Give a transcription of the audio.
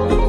Oh,